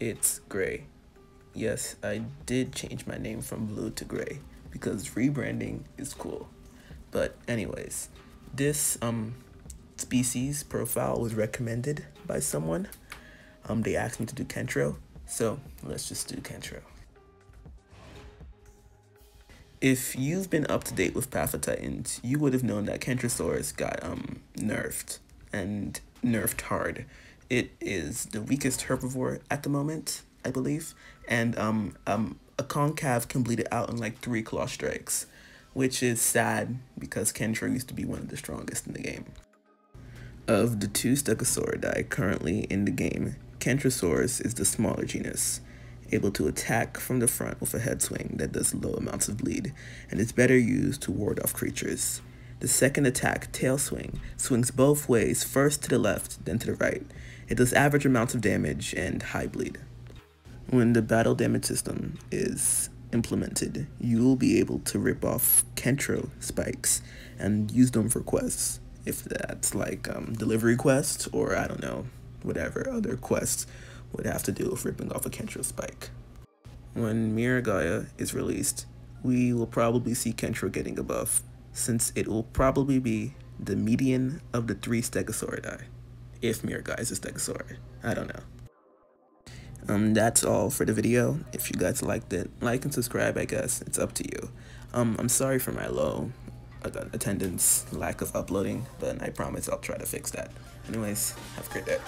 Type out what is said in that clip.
is gray. Yes, I did change my name from blue to gray because rebranding is cool. But anyways, this um species profile was recommended by someone. Um, they asked me to do Kentro, so let's just do Kentro. If you've been up to date with Path of Titans, you would have known that Kentrosaurus got um nerfed and nerfed hard. It is the weakest herbivore at the moment, I believe, and um um a Concav can bleed it out in like three claw strikes, which is sad because Kentro used to be one of the strongest in the game. Of the two Stegosauridae currently in the game, Kentrosaurus is the smaller genus, able to attack from the front with a head swing that does low amounts of bleed, and is better used to ward off creatures. The second attack, Tail Swing, swings both ways, first to the left, then to the right. It does average amounts of damage and high bleed. When the battle damage system is implemented, you will be able to rip off Kentro spikes and use them for quests. If that's like um, delivery quests or I don't know, whatever other quests would have to do with ripping off a Kentro spike. When Miragaia is released, we will probably see Kentro getting a buff, since it will probably be the median of the three Stegosauridae. If Miragaia is a Stegosaurus. I don't know. Um, that's all for the video. If you guys liked it, like and subscribe, I guess. It's up to you. Um, I'm sorry for my low attendance, lack of uploading, but I promise I'll try to fix that. Anyways, have a great day.